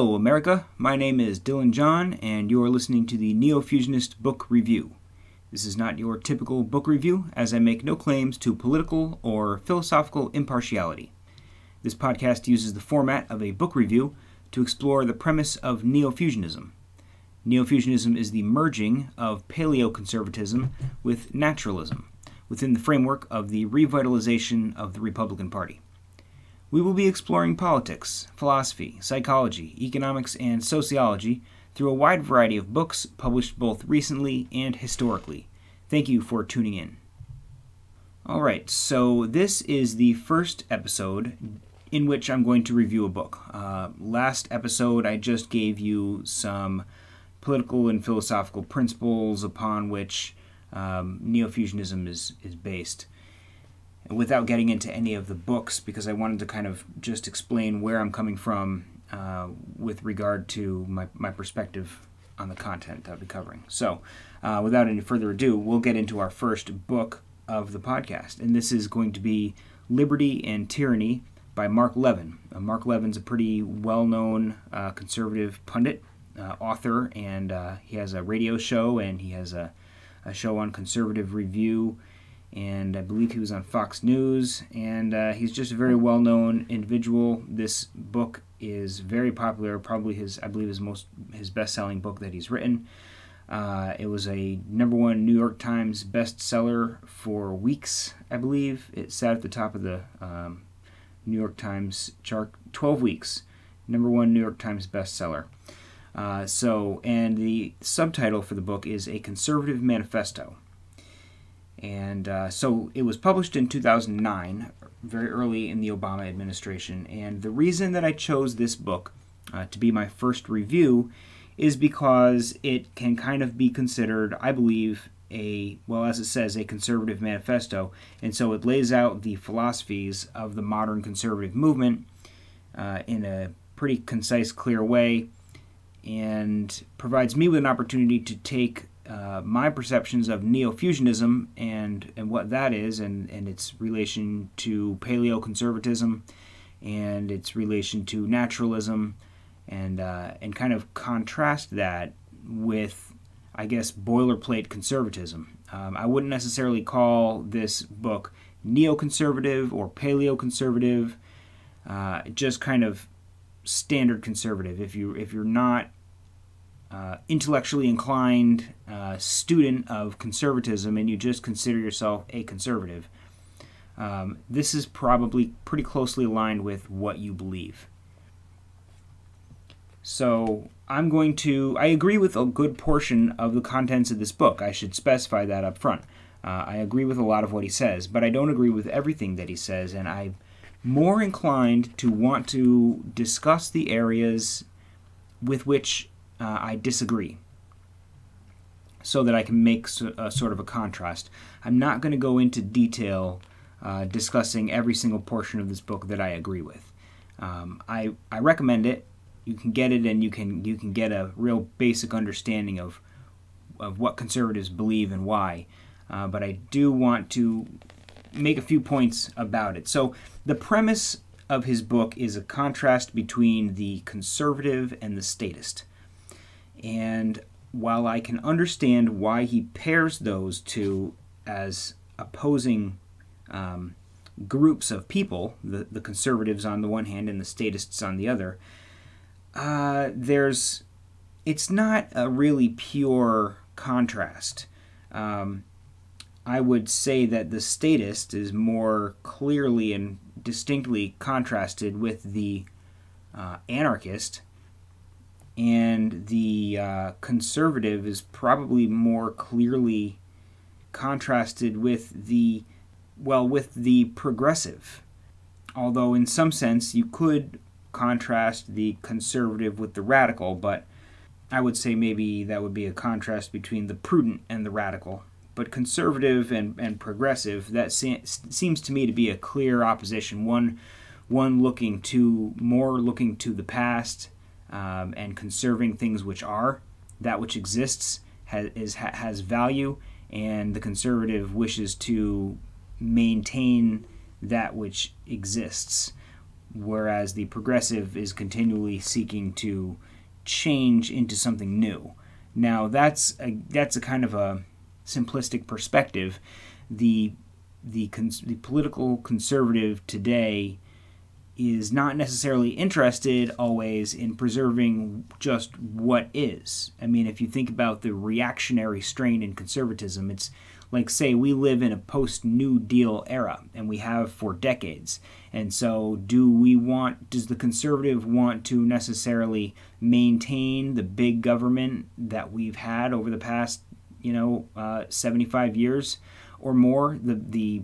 Hello, America. My name is Dylan John, and you are listening to the Neo-Fusionist Book Review. This is not your typical book review, as I make no claims to political or philosophical impartiality. This podcast uses the format of a book review to explore the premise of Neo-Fusionism. Neo-Fusionism is the merging of paleoconservatism with naturalism within the framework of the revitalization of the Republican Party. We will be exploring politics, philosophy, psychology, economics, and sociology through a wide variety of books published both recently and historically. Thank you for tuning in. All right, so this is the first episode in which I'm going to review a book. Uh, last episode, I just gave you some political and philosophical principles upon which um, Neo-Fusionism is, is based without getting into any of the books because I wanted to kind of just explain where I'm coming from uh, with regard to my, my perspective on the content that I'll be covering. So, uh, without any further ado, we'll get into our first book of the podcast. And this is going to be Liberty and Tyranny by Mark Levin. Uh, Mark Levin's a pretty well known uh, conservative pundit, uh, author, and uh, he has a radio show and he has a, a show on conservative review and I believe he was on Fox News, and uh, he's just a very well-known individual. This book is very popular, probably his, I believe, his most his best-selling book that he's written. Uh, it was a number one New York Times bestseller for weeks, I believe. It sat at the top of the um, New York Times chart 12 weeks, number one New York Times bestseller. Uh, so, and the subtitle for the book is A Conservative Manifesto. And uh, so it was published in 2009, very early in the Obama administration. And the reason that I chose this book uh, to be my first review is because it can kind of be considered, I believe, a, well, as it says, a conservative manifesto. And so it lays out the philosophies of the modern conservative movement uh, in a pretty concise, clear way and provides me with an opportunity to take uh, my perceptions of neo-fusionism and and what that is and and its relation to paleoconservatism and its relation to naturalism and uh, and kind of contrast that with I guess boilerplate conservatism. Um, I wouldn't necessarily call this book neoconservative or paleoconservative. Uh, just kind of standard conservative. If you if you're not uh, intellectually inclined uh, student of conservatism and you just consider yourself a conservative, um, this is probably pretty closely aligned with what you believe. So I'm going to, I agree with a good portion of the contents of this book. I should specify that up front. Uh, I agree with a lot of what he says, but I don't agree with everything that he says, and I'm more inclined to want to discuss the areas with which uh, I disagree so that I can make a, sort of a contrast. I'm not going to go into detail uh, discussing every single portion of this book that I agree with. Um, I, I recommend it. You can get it, and you can you can get a real basic understanding of of what conservatives believe and why. Uh, but I do want to make a few points about it. So the premise of his book is a contrast between the conservative and the statist. And while I can understand why he pairs those two as opposing um, groups of people, the, the conservatives on the one hand and the statists on the other, uh, there's it's not a really pure contrast. Um, I would say that the statist is more clearly and distinctly contrasted with the uh, anarchist and the uh, conservative is probably more clearly contrasted with the well with the progressive. Although in some sense you could contrast the conservative with the radical but i would say maybe that would be a contrast between the prudent and the radical. But conservative and, and progressive that se- seems to me to be a clear opposition. One one looking to more looking to the past um, and conserving things which are that which exists has is, has value, and the conservative wishes to maintain that which exists. whereas the progressive is continually seeking to change into something new. Now that's a, that's a kind of a simplistic perspective. The the, cons- the political conservative today is not necessarily interested always in preserving just what is. I mean, if you think about the reactionary strain in conservatism, it's like, say, we live in a post New Deal era, and we have for decades. And so, do we want, does the conservative want to necessarily maintain the big government that we've had over the past, you know, uh, 75 years or more? The, the,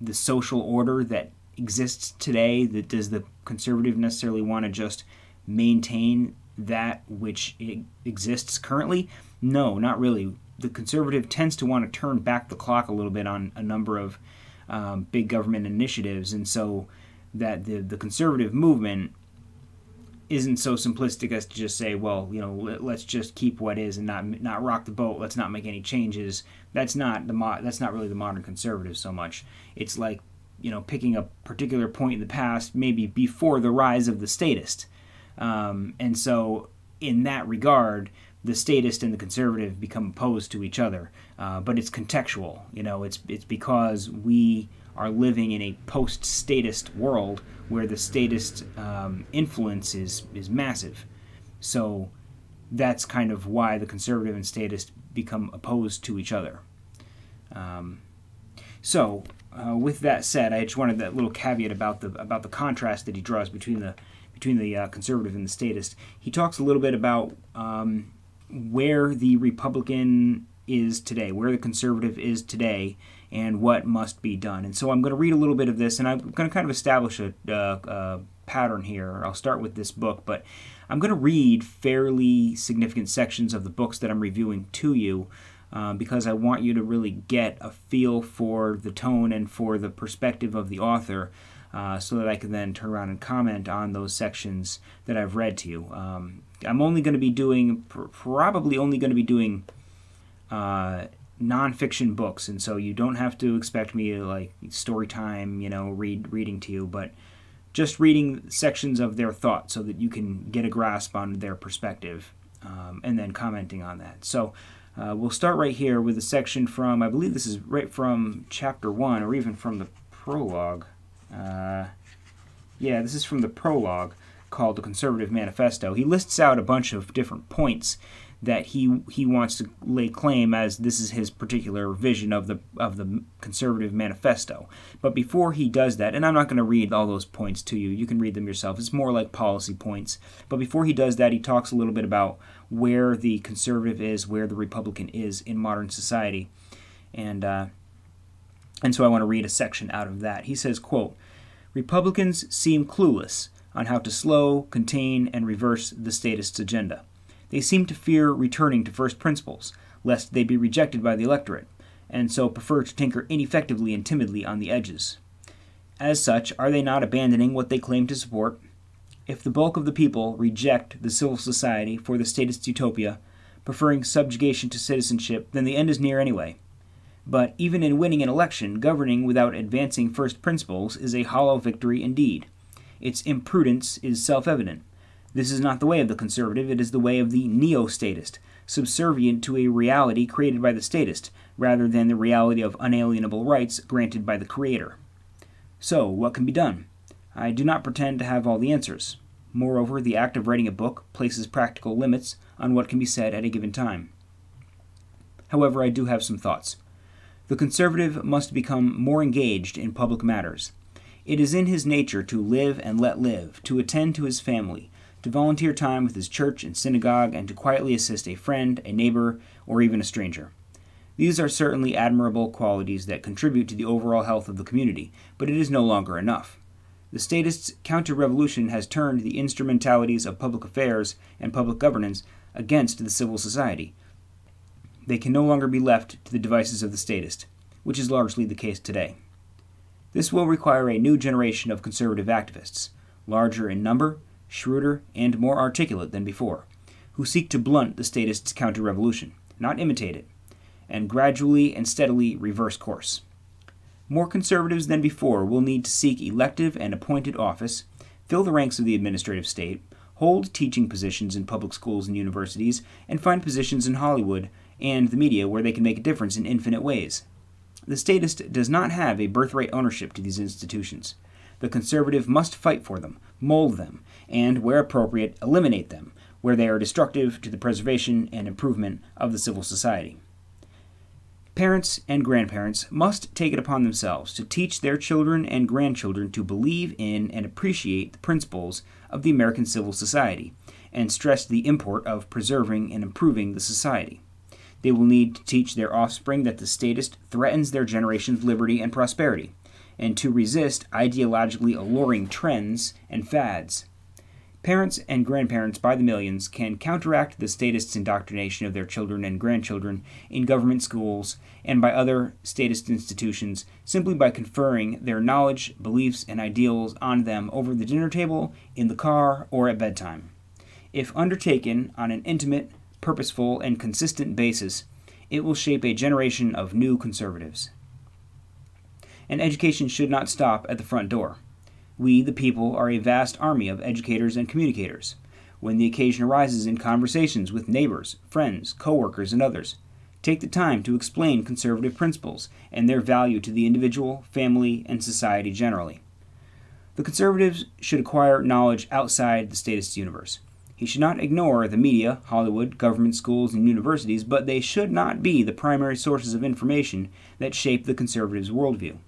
the social order that exists today that does the conservative necessarily want to just maintain that which exists currently? No not really. The conservative tends to want to turn back the clock a little bit on a number of um, big government initiatives and so that the, the conservative movement isn't so simplistic as to just say well you know let, us just keep what is and not not rock the boat let's not make any changes. That's not the mo- that's not really the modern conservative so much. It's like you know, picking a particular point in the past, maybe before the rise of the statist. Um, and so, in that regard, the statist and the conservative become opposed to each other. Uh, but it's contextual. You know, it's it's because we are living in a post-statist world where the statist um, influence is is massive. So that's kind of why the conservative and statist become opposed to each other. Um, so uh, with that said, I just wanted that little caveat about the about the contrast that he draws between the between the uh, conservative and the statist. He talks a little bit about um, where the Republican is today, where the conservative is today, and what must be done. And so I'm going to read a little bit of this, and I'm going to kind of establish a, uh, pattern here. I'll start with this book, but I'm going to read fairly significant sections of the books that I'm reviewing to you um, because I want you to really get a feel for the tone and for the perspective of the author. Uh, so that I can then turn around and comment on those sections that I've read to you. Um, I'm only going to be doing, probably only going to be doing uh, nonfiction books, and so you don't have to expect me to like story time, you know, read reading to you, but just reading sections of their thought so that you can get a grasp on their perspective, um, and then commenting on that. So uh, we'll start right here with a section from, I believe this is right from chapter 1 or even from the prologue. Uh, yeah, this is from the prologue called The Conservative Manifesto. He lists out a bunch of different points that he he wants to lay claim as this is his particular vision of the of the conservative manifesto. But before he does that, and I'm not going to read all those points to you, you can read them yourself. It's more like policy points. But before he does that, he talks a little bit about where the conservative is, where the Republican is in modern society, and uh, and so I want to read a section out of that. He says, "quote Republicans seem clueless on how to slow, contain, and reverse the statist agenda." They seem to fear returning to first principles, lest they be rejected by the electorate, and so prefer to tinker ineffectively and timidly on the edges. As such, are they not abandoning what they claim to support? If the bulk of the people reject the civil society for the statist utopia, preferring subjugation to citizenship, then the end is near anyway. But even in winning an election, governing without advancing first principles is a hollow victory indeed. Its imprudence is self evident. This is not the way of the conservative, it is the way of the neo statist, subservient to a reality created by the statist, rather than the reality of unalienable rights granted by the Creator. So, what can be done? I do not pretend to have all the answers. Moreover, the act of writing a book places practical limits on what can be said at a given time. However, I do have some thoughts. The conservative must become more engaged in public matters. It is in his nature to live and let live, to attend to his family, to volunteer time with his church and synagogue, and to quietly assist a friend, a neighbor, or even a stranger. These are certainly admirable qualities that contribute to the overall health of the community, but it is no longer enough. The statists' counter revolution has turned the instrumentalities of public affairs and public governance against the civil society. They can no longer be left to the devices of the statist, which is largely the case today. This will require a new generation of conservative activists, larger in number shrewder, and more articulate than before, who seek to blunt the statists' counter revolution, not imitate it, and gradually and steadily reverse course. More conservatives than before will need to seek elective and appointed office, fill the ranks of the administrative state, hold teaching positions in public schools and universities, and find positions in Hollywood and the media where they can make a difference in infinite ways. The statist does not have a birthright ownership to these institutions. The conservative must fight for them, mold them, and, where appropriate, eliminate them, where they are destructive to the preservation and improvement of the civil society. Parents and grandparents must take it upon themselves to teach their children and grandchildren to believe in and appreciate the principles of the American civil society and stress the import of preserving and improving the society. They will need to teach their offspring that the statist threatens their generation's liberty and prosperity, and to resist ideologically alluring trends and fads. Parents and grandparents by the millions can counteract the statists' indoctrination of their children and grandchildren in government schools and by other statist institutions simply by conferring their knowledge, beliefs, and ideals on them over the dinner table, in the car, or at bedtime. If undertaken on an intimate, purposeful, and consistent basis, it will shape a generation of new conservatives. And education should not stop at the front door. We, the people, are a vast army of educators and communicators. When the occasion arises in conversations with neighbors, friends, coworkers, and others, take the time to explain conservative principles and their value to the individual, family, and society generally. The conservatives should acquire knowledge outside the statist universe. He should not ignore the media, Hollywood, government schools, and universities, but they should not be the primary sources of information that shape the conservatives' worldview.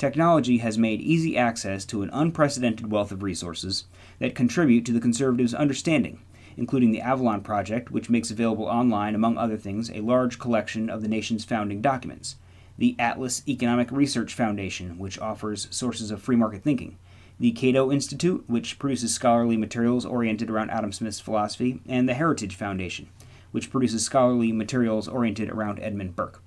Technology has made easy access to an unprecedented wealth of resources that contribute to the conservatives' understanding, including the Avalon Project, which makes available online, among other things, a large collection of the nation's founding documents, the Atlas Economic Research Foundation, which offers sources of free market thinking, the Cato Institute, which produces scholarly materials oriented around Adam Smith's philosophy, and the Heritage Foundation, which produces scholarly materials oriented around Edmund Burke.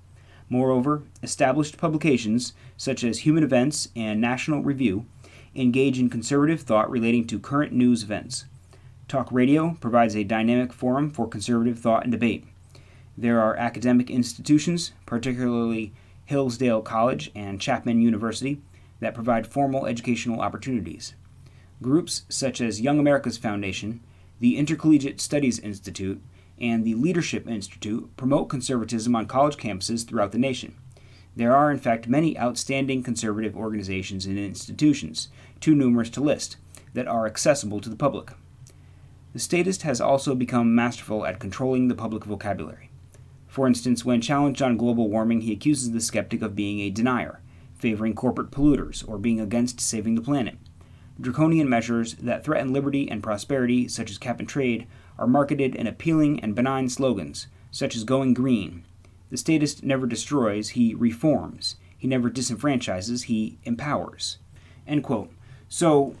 Moreover, established publications such as Human Events and National Review engage in conservative thought relating to current news events. Talk radio provides a dynamic forum for conservative thought and debate. There are academic institutions, particularly Hillsdale College and Chapman University, that provide formal educational opportunities. Groups such as Young America's Foundation, the Intercollegiate Studies Institute, and the Leadership Institute promote conservatism on college campuses throughout the nation. There are, in fact, many outstanding conservative organizations and institutions, too numerous to list, that are accessible to the public. The statist has also become masterful at controlling the public vocabulary. For instance, when challenged on global warming, he accuses the skeptic of being a denier, favoring corporate polluters, or being against saving the planet. Draconian measures that threaten liberty and prosperity, such as cap and trade, are marketed in appealing and benign slogans, such as going green. The statist never destroys, he reforms. He never disenfranchises, he empowers. End quote. So,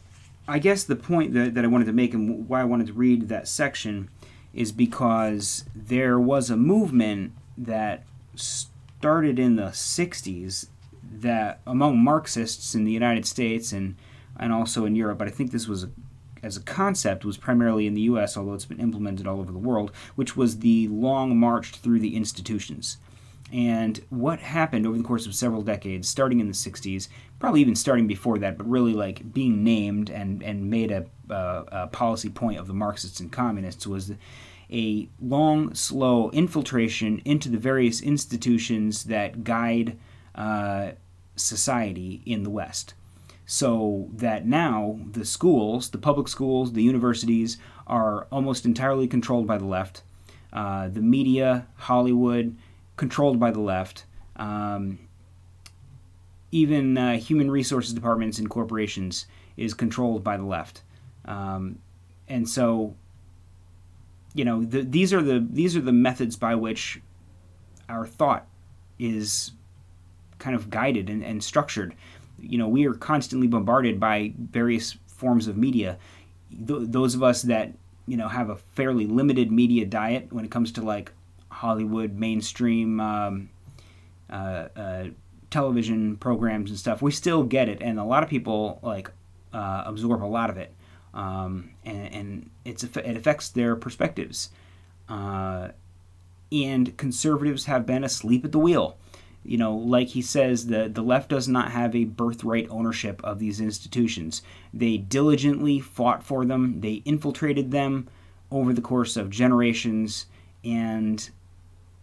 I guess the point that, that I wanted to make and why I wanted to read that section is because there was a movement that started in the 60s that among Marxists in the United States and and also in Europe, but I think this was as a concept was primarily in the U.S., although it's been implemented all over the world, which was the long march through the institutions. And what happened over the course of several decades, starting in the 60s, probably even starting before that, but really like being named and, and made a, a policy point of the Marxists and communists, was a long, slow infiltration into the various institutions that guide uh, society in the West. So that now the schools, the public schools, the universities, are almost entirely controlled by the left. Uh, the media, Hollywood, controlled by the left. Um, even uh, human resources departments in corporations is controlled by the left. Um, and so, you know, the, these are the these are the methods by which our thought is kind of guided and, and structured. You know, we are constantly bombarded by various forms of media. Th- those of us that you know have a fairly limited media diet when it comes to like Hollywood mainstream um, uh, uh, television programs and stuff, we still get it, and a lot of people like uh, absorb a lot of it, um, and, and it affects their perspectives. Uh, and conservatives have been asleep at the wheel you know, like he says, the, the left does not have a birthright ownership of these institutions. They diligently fought for them, they infiltrated them over the course of generations, and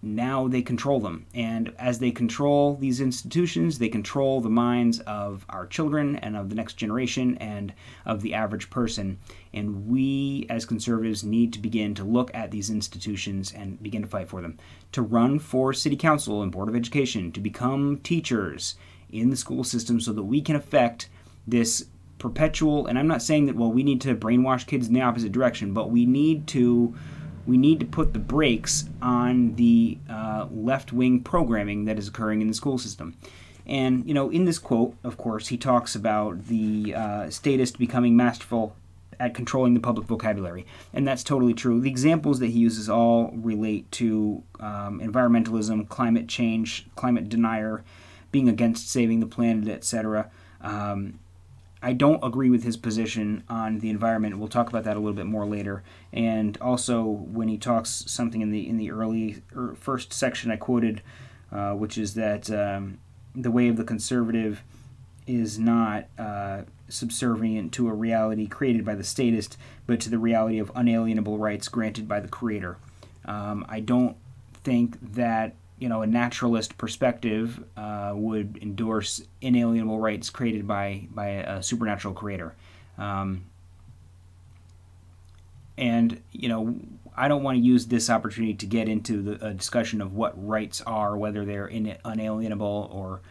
now they control them. And as they control these institutions, they control the minds of our children and of the next generation and of the average person. And we, as conservatives, need to begin to look at these institutions and begin to fight for them. To run for city council and board of education, to become teachers in the school system so that we can affect this perpetual, and I'm not saying that, well, we need to brainwash kids in the opposite direction, but we need to we need to put the brakes on the uh, left wing programming that is occurring in the school system. And, you know, in this quote, of course, he talks about the uh, statist becoming masterful at controlling the public vocabulary. And that's totally true. The examples that he uses all relate to um, environmentalism, climate change, climate denier, being against saving the planet, etc. Um, I don't agree with his position on the environment. We'll talk about that a little bit more later. And also, when he talks something in the in the early er, first section I quoted, uh, which is that um, the way of the conservative is not uh, subservient to a reality created by the statist, but to the reality of unalienable rights granted by the Creator. Um, I don't think that you know, a naturalist perspective uh, would endorse inalienable rights created by by a supernatural creator. Um, and you know, I don't want to use this opportunity to get into the, a discussion of what rights are, whether they're in, unalienable or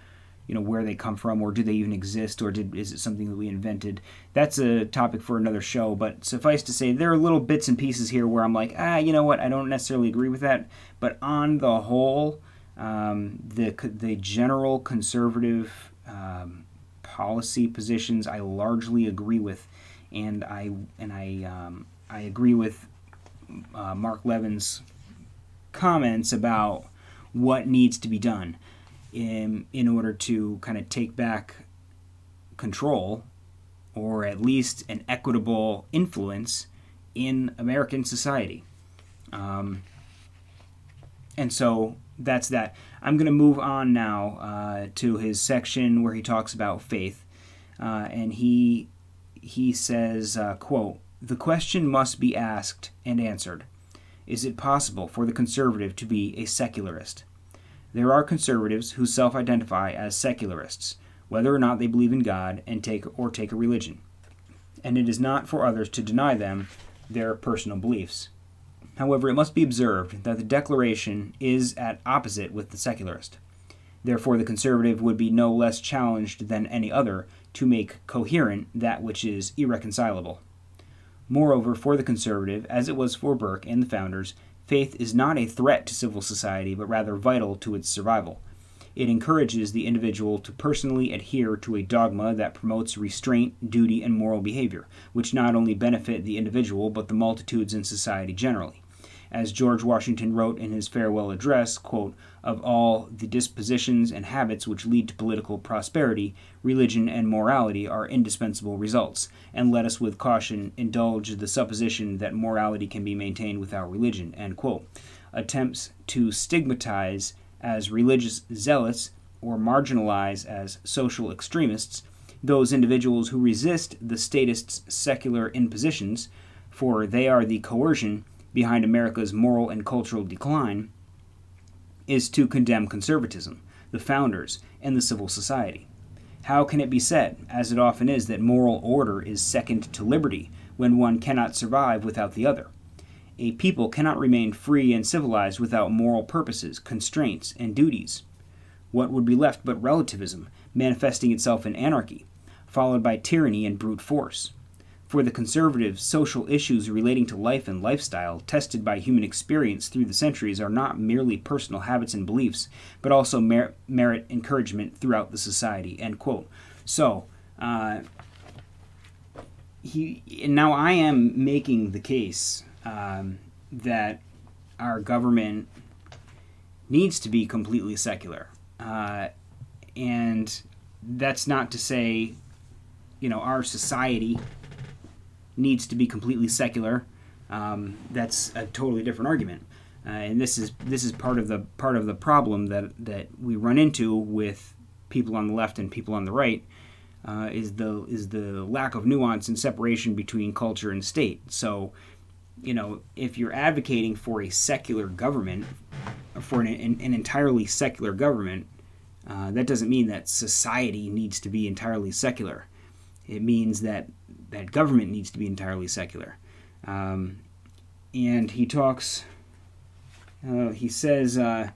you know where they come from or do they even exist or did is it something that we invented? That's a topic for another show but suffice to say there are little bits and pieces here where i'm like ah you know what i don't necessarily agree with that. But on the whole um, the the general conservative um, policy positions i largely agree with. And i and i um, i agree with uh, mark levin's comments about what needs to be done in in order to kind of take back control or at least an equitable influence in American society. Um, and so that's that. I'm going to move on now uh, to his section where he talks about faith, uh, and he he says, uh, "quote The question must be asked and answered: Is it possible for the conservative to be a secularist?" There are conservatives who self-identify as secularists, whether or not they believe in God and take or take a religion. And it is not for others to deny them their personal beliefs. However, it must be observed that the declaration is at opposite with the secularist. Therefore, the conservative would be no less challenged than any other to make coherent that which is irreconcilable. Moreover, for the conservative, as it was for Burke and the founders, Faith is not a threat to civil society, but rather vital to its survival. It encourages the individual to personally adhere to a dogma that promotes restraint, duty, and moral behavior, which not only benefit the individual but the multitudes in society generally as George Washington wrote in his farewell address, quote, of all the dispositions and habits which lead to political prosperity, religion and morality are indispensable results, and let us with caution indulge the supposition that morality can be maintained without religion, end quote. Attempts to stigmatize as religious zealots or marginalize as social extremists those individuals who resist the statists' secular impositions, for they are the coercion behind America's moral and cultural decline is to condemn conservatism, the founders, and the civil society. How can it be said, as it often is, that moral order is second to liberty when one cannot survive without the other? A people cannot remain free and civilized without moral purposes, constraints, and duties. What would be left but relativism, manifesting itself in anarchy, followed by tyranny and brute force? For the conservative, social issues relating to life and lifestyle, tested by human experience through the centuries, are not merely personal habits and beliefs, but also mer- merit encouragement throughout the society. End quote. So, uh, he now I am making the case um, that our government needs to be completely secular, uh, and that's not to say, you know, our society needs to be completely secular. Um, that's a totally different argument. Uh, and this is this is part of the part of the problem that that we run into with people on the left and people on the right uh, is the is the lack of nuance and separation between culture and state. So, you know, if you're advocating for a secular government, for an, an, an entirely secular government, uh, that doesn't mean that society needs to be entirely secular. It means that that government needs to be entirely secular. Um, and he talks. Uh, he says. Uh,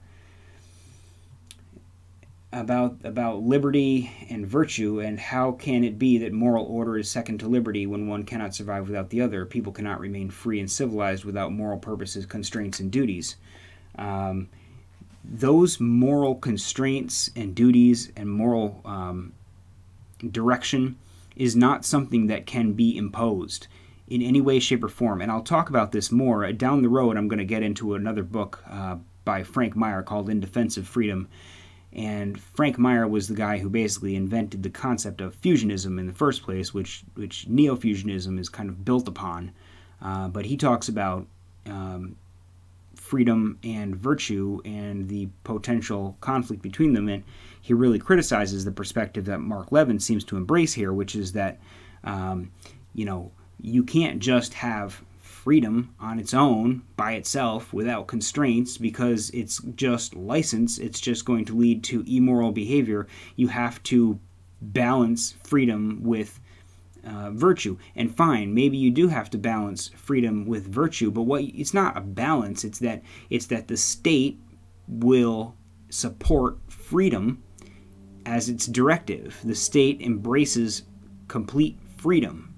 about about liberty and virtue and how can it be that moral order is second to liberty when one cannot survive without the other people cannot remain free and civilized without moral purposes constraints and duties um, those moral constraints and duties and moral um, direction is not something that can be imposed in any way shape or form. And i'll talk about this more. Down the road i'm going to get into another book uh, by frank meyer called in defense of freedom. And Frank Meyer was the guy who basically invented the concept of fusionism in the first place, which which neo-fusionism is kind of built upon. Uh, but he talks about um, freedom and virtue and the potential conflict between them, and he really criticizes the perspective that Mark Levin seems to embrace here, which is that um, you know you can't just have freedom on its own by itself without constraints because it's just license. It's just going to lead to immoral behavior. You have to balance freedom with uh, virtue. And fine, maybe you do have to balance freedom with virtue, but what it's not a balance. It's that it's that the state will support freedom as its directive. The state embraces complete freedom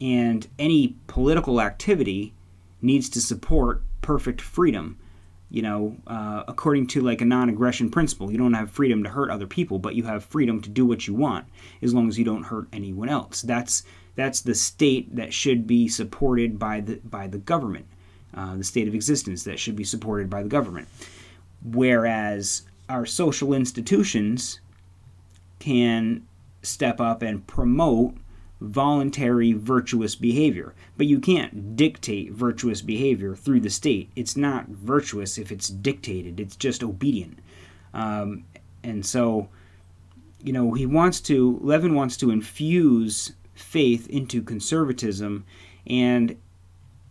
and any political activity needs to support perfect freedom you know uh, according to like a non-aggression principle you don't have freedom to hurt other people but you have freedom to do what you want as long as you don't hurt anyone else. That's that's the state that should be supported by the by the government uh, the state of existence that should be supported by the government. Whereas our social institutions can step up and promote voluntary virtuous behavior. But you can't dictate virtuous behavior through the state. It's not virtuous if it's dictated, it's just obedient. Um, and so, you know, he wants to, Levin wants to infuse faith into conservatism, and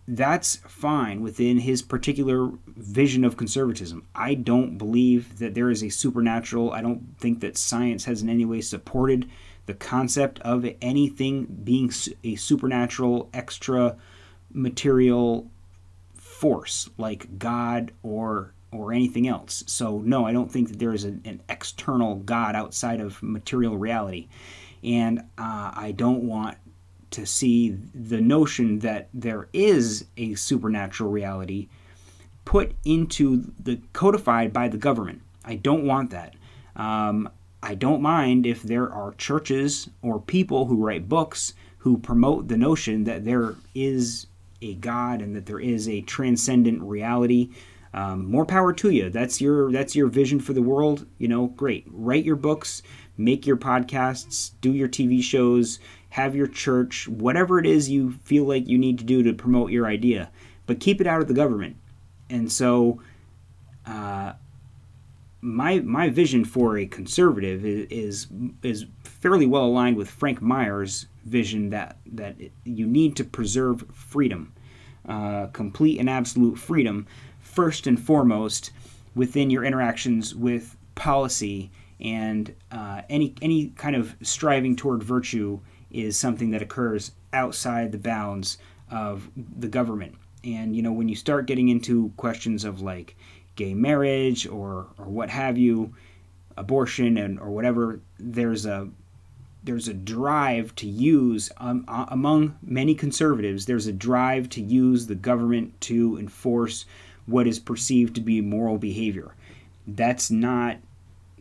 that's fine within his particular vision of conservatism. I don't believe that there is a supernatural, I don't think that science has in any way supported the concept of anything being a supernatural, extra material force like God or or anything else. So no, I don't think that there is an, an external God outside of material reality, and uh, I don't want to see the notion that there is a supernatural reality put into the codified by the government. I don't want that. Um, I don't mind if there are churches or people who write books who promote the notion that there is a God and that there is a transcendent reality. Um, more power to you. That's your that's your vision for the world. You know, great. Write your books, make your podcasts, do your TV shows, have your church, whatever it is you feel like you need to do to promote your idea, but keep it out of the government. And so, uh, my my vision for a conservative is, is fairly well aligned with Frank Meyer's vision that that you need to preserve freedom, uh, complete and absolute freedom, first and foremost within your interactions with policy and uh, any any kind of striving toward virtue is something that occurs outside the bounds of the government. And you know when you start getting into questions of like gay marriage or or what have you, abortion and or whatever, there's a there's a drive to use um, among many conservatives. There's a drive to use the government to enforce what is perceived to be moral behavior. That's not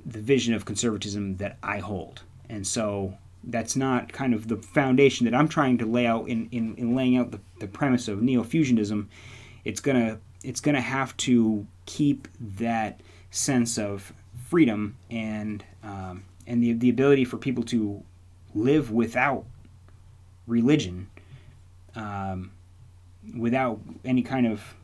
the vision of conservatism that I hold, and so that's not kind of the foundation that I'm trying to lay out in, in, in laying out the, the premise of neo-fusionism. It's gonna it's gonna have to keep that sense of freedom and um, and the, the ability for people to live without religion, um, without any kind of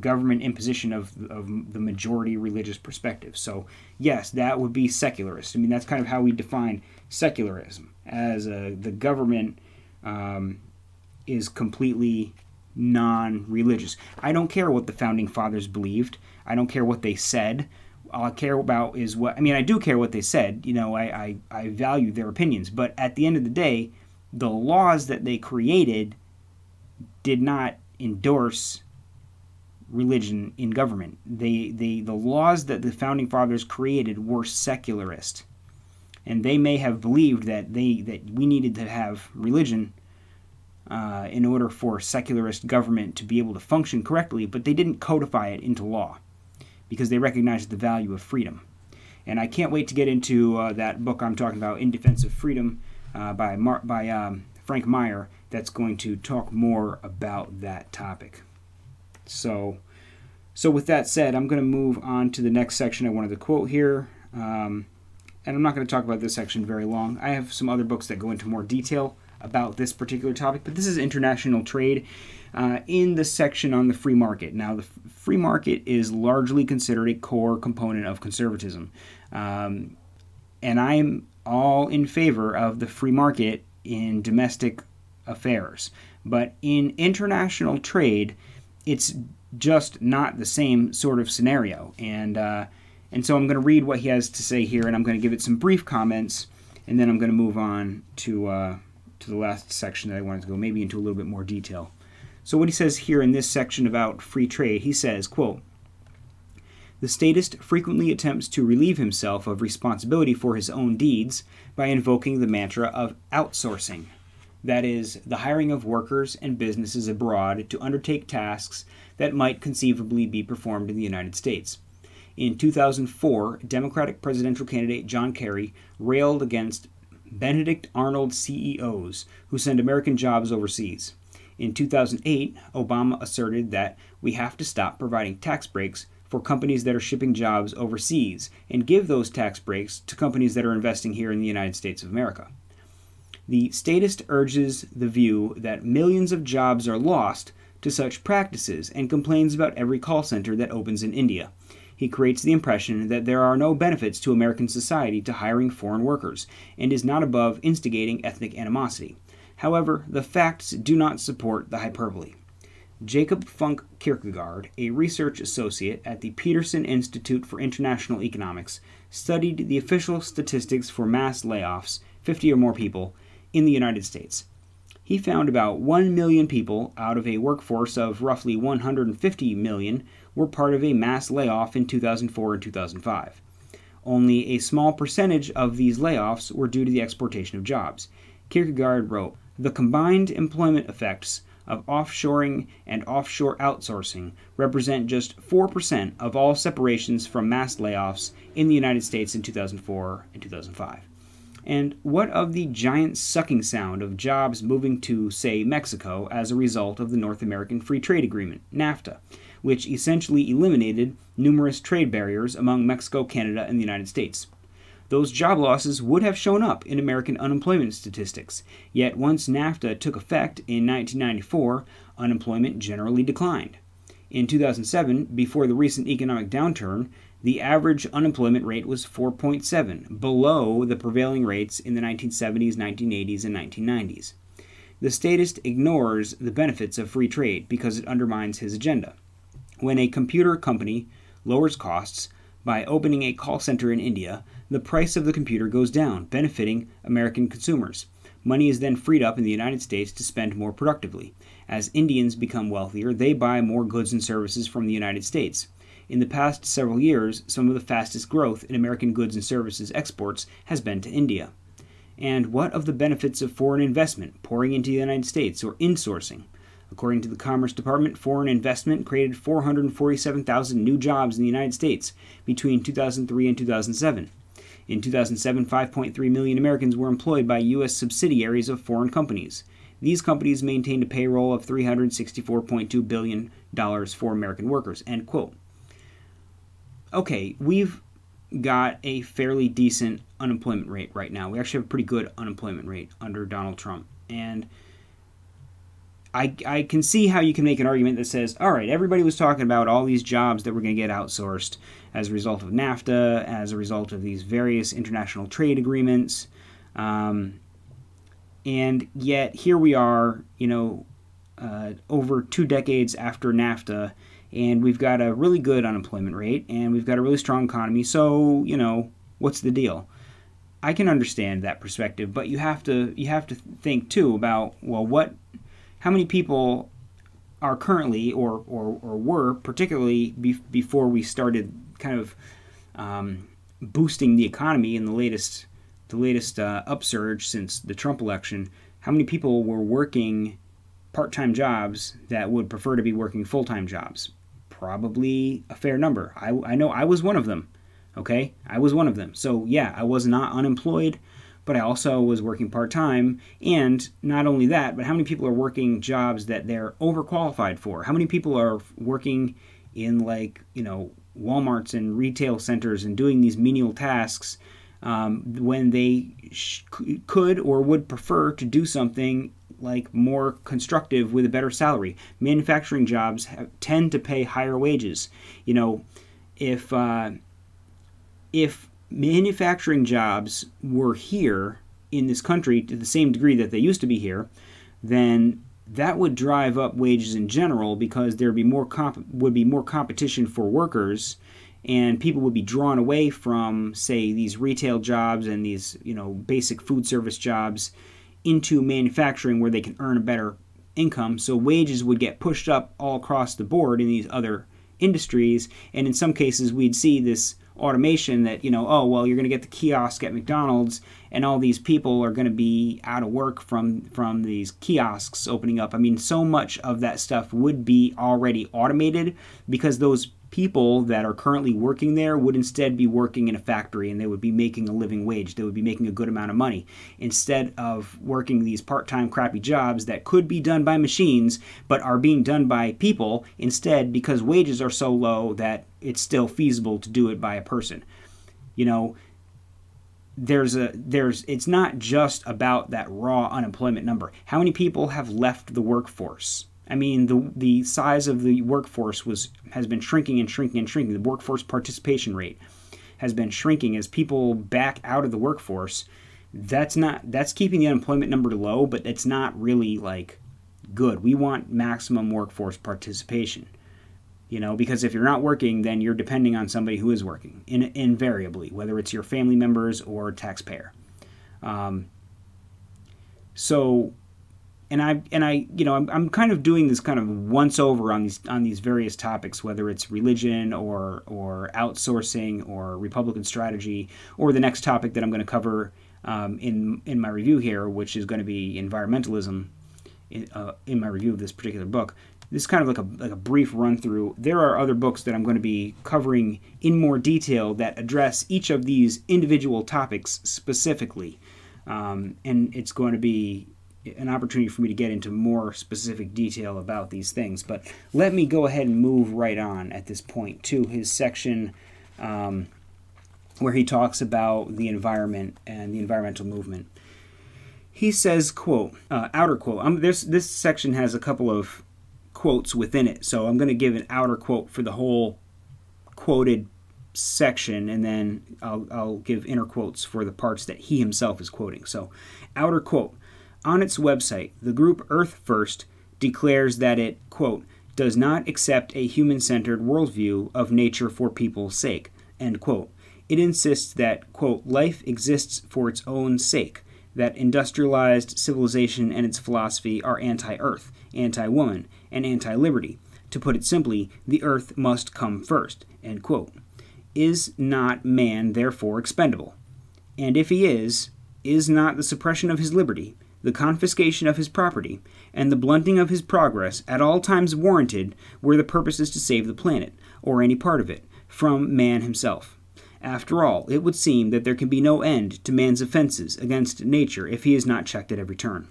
government imposition of, of the majority religious perspective. So, yes, that would be secularist. I mean, that's kind of how we define secularism as uh, the government um, is completely non religious. I don't care what the founding fathers believed, I don't care what they said. All I care about is what I mean. I do care what they said. You know, I, I, I value their opinions. But at the end of the day, the laws that they created did not endorse religion in government. They, they, the laws that the founding fathers created were secularist, and they may have believed that they that we needed to have religion uh, in order for secularist government to be able to function correctly, but they didn't codify it into law because they recognized the value of freedom. And I can't wait to get into uh, that book I'm talking about, In Defense of Freedom, uh, by Mar- by um, Frank Meyer. That's going to talk more about that topic. So, so with that said, I'm going to move on to the next section I wanted to quote here. Um, and I'm not going to talk about this section very long. I have some other books that go into more detail about this particular topic, but this is international trade uh, in the section on the free market. Now, the free market is largely considered a core component of conservatism. Um, and I'm all in favor of the free market in domestic affairs. But in international trade, it's just not the same sort of scenario. And uh, and so I'm going to read what he has to say here, and I'm going to give it some brief comments, and then I'm going to move on to uh, to the last section that I wanted to go, maybe into a little bit more detail. So what he says here in this section about free trade, he says, quote, the statist frequently attempts to relieve himself of responsibility for his own deeds by invoking the mantra of outsourcing that is, the hiring of workers and businesses abroad to undertake tasks that might conceivably be performed in the United States. In 2004, Democratic presidential candidate John Kerry railed against Benedict Arnold CEOs who send American jobs overseas. In 2008, Obama asserted that we have to stop providing tax breaks for companies that are shipping jobs overseas and give those tax breaks to companies that are investing here in the United States of America. The statist urges the view that millions of jobs are lost to such practices and complains about every call center that opens in India. He creates the impression that there are no benefits to American society to hiring foreign workers and is not above instigating ethnic animosity. However, the facts do not support the hyperbole. Jacob Funk Kirkegaard, a research associate at the Peterson Institute for International Economics, studied the official statistics for mass layoffs, 50 or more people, in the United States. He found about 1 million people out of a workforce of roughly 150 million were part of a mass layoff in 2004 and 2005. Only a small percentage of these layoffs were due to the exportation of jobs. Kirkegaard wrote The combined employment effects of offshoring and offshore outsourcing represent just 4% of all separations from mass layoffs in the United States in 2004 and 2005. And what of the giant sucking sound of jobs moving to, say, Mexico as a result of the North American Free Trade Agreement, NAFTA, which essentially eliminated numerous trade barriers among Mexico, Canada, and the United States? Those job losses would have shown up in American unemployment statistics, yet once NAFTA took effect in 1994, unemployment generally declined. In 2007, before the recent economic downturn, the average unemployment rate was 4.7, below the prevailing rates in the 1970s, 1980s, and 1990s. The statist ignores the benefits of free trade because it undermines his agenda. When a computer company lowers costs by opening a call center in India, the price of the computer goes down, benefiting American consumers. Money is then freed up in the United States to spend more productively. As Indians become wealthier, they buy more goods and services from the United States. In the past several years, some of the fastest growth in American goods and services exports has been to India. And what of the benefits of foreign investment pouring into the United States or insourcing? According to the Commerce Department, foreign investment created 447,000 new jobs in the United States between 2003 and 2007. In 2007, 5.3 million Americans were employed by U.S. subsidiaries of foreign companies. These companies maintained a payroll of $364.2 billion for American workers. End quote okay, we've got a fairly decent unemployment rate right now. We actually have a pretty good unemployment rate under Donald Trump. And I, I can see how you can make an argument that says, all right, everybody was talking about all these jobs that were going to get outsourced as a result of NAFTA, as a result of these various international trade agreements. Um, and yet, here we are, you know, uh, over two decades after NAFTA, and we've got a really good unemployment rate, and we've got a really strong economy. So, you know, what's the deal? I can understand that perspective, but you have to you have to think too about well, what how many people are currently or, or, or were, particularly be- before we started kind of um, boosting the economy in the latest the latest uh, upsurge since the Trump election, how many people were working part-time jobs that would prefer to be working full-time jobs? Probably a fair number. I, I know I was one of them. Okay, I was one of them. So yeah, I was not unemployed but I also was working part time. And not only that, but how many people are working jobs that they're overqualified for? How many people are working in like, you know, Walmarts and retail centers and doing these menial tasks um, when they sh- could or would prefer to do something like more constructive with a better salary? Manufacturing jobs have, tend to pay higher wages. You know, if uh, if manufacturing jobs were here in this country to the same degree that they used to be here, then that would drive up wages in general because there would be more would be more competition for workers and people would be drawn away from say these retail jobs and these you know basic food service jobs into manufacturing where they can earn a better income. So wages would get pushed up all across the board in these other industries. And in some cases we'd see this automation that you know oh well you're going to get the kiosk at McDonald's and all these people are going to be out of work from from these kiosks opening up. I mean so much of that stuff would be already automated because those people that are currently working there would instead be working in a factory and they would be making a living wage. They would be making a good amount of money instead of working these part time crappy jobs that could be done by machines but are being done by people instead because wages are so low that it's still feasible to do it by a person. You know, there's a there's it's not just about that raw unemployment number. How many people have left the workforce? I mean, the the size of the workforce was has been shrinking and shrinking and shrinking. The workforce participation rate has been shrinking as people back out of the workforce. That's not that's keeping the unemployment number low, but it's not really like good. We want maximum workforce participation. You know, because if you're not working, then you're depending on somebody who is working, in, invariably, whether it's your family members or taxpayer. Um, so and I and I you know I'm, I'm kind of doing this kind of once over on these on these various topics whether it's religion or or outsourcing or Republican strategy or the next topic that I'm going to cover um, in in my review here which is going to be environmentalism in, uh, in my review of this particular book. This is kind of like a, like a brief run through there are other books that I'm going to be covering in more detail that address each of these individual topics specifically. Um, and it's going to be an opportunity for me to get into more specific detail about these things. But let me go ahead and move right on at this point to his section um, where he talks about the environment and the environmental movement. He says, "quote uh, outer quote." Um, this this section has a couple of quotes within it, so I'm going to give an outer quote for the whole quoted section, and then I'll, I'll give inner quotes for the parts that he himself is quoting. So, outer quote. On its website, the group Earth First declares that it, quote, does not accept a human centered worldview of nature for people's sake, end quote. It insists that, quote, life exists for its own sake, that industrialized civilization and its philosophy are anti earth, anti woman, and anti liberty. To put it simply, the earth must come first, end quote. Is not man therefore expendable? And if he is, is not the suppression of his liberty, the confiscation of his property, and the blunting of his progress at all times warranted where the purpose is to save the planet, or any part of it, from man himself. After all, it would seem that there can be no end to man's offenses against nature if he is not checked at every turn.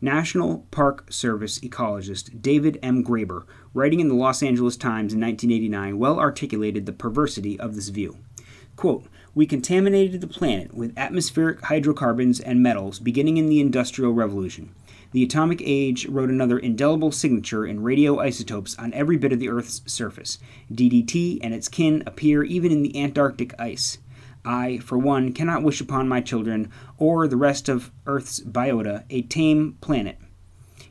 National Park Service ecologist David M. Graber, writing in the Los Angeles Times in 1989, well articulated the perversity of this view. Quote, we contaminated the planet with atmospheric hydrocarbons and metals beginning in the Industrial Revolution. the atomic age wrote another indelible signature in radioisotopes on every bit of the Earth's surface. DDT and its kin appear even in the Antarctic ice. I, for one, cannot wish upon my children or the rest of Earth's biota a tame planet,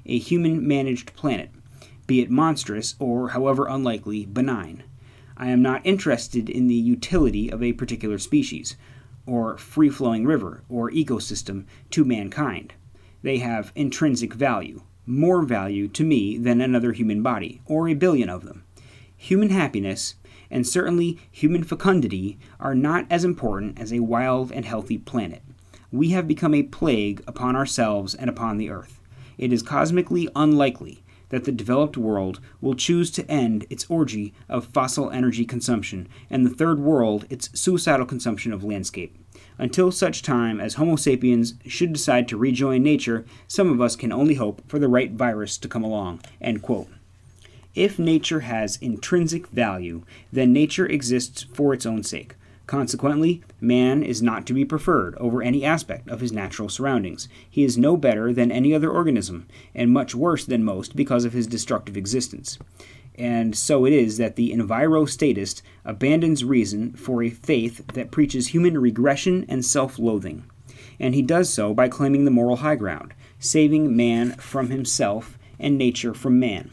a human managed planet, be it monstrous or, however unlikely, benign. I am not interested in the utility of a particular species, or free flowing river, or ecosystem to mankind. They have intrinsic value, more value to me than another human body, or a billion of them. Human happiness, and certainly human fecundity, are not as important as a wild and healthy planet. We have become a plague upon ourselves and upon the earth. It is cosmically unlikely that the developed world will choose to end its orgy of fossil energy consumption, and the third world its suicidal consumption of landscape. Until such time as Homo sapiens should decide to rejoin nature, some of us can only hope for the right virus to come along. If nature has intrinsic value, then nature exists for its own sake. Consequently, man is not to be preferred over any aspect of his natural surroundings. He is no better than any other organism, and much worse than most because of his destructive existence. And so it is that the enviro-statist abandons reason for a faith that preaches human regression and self loathing. And he does so by claiming the moral high ground, saving man from himself and nature from man.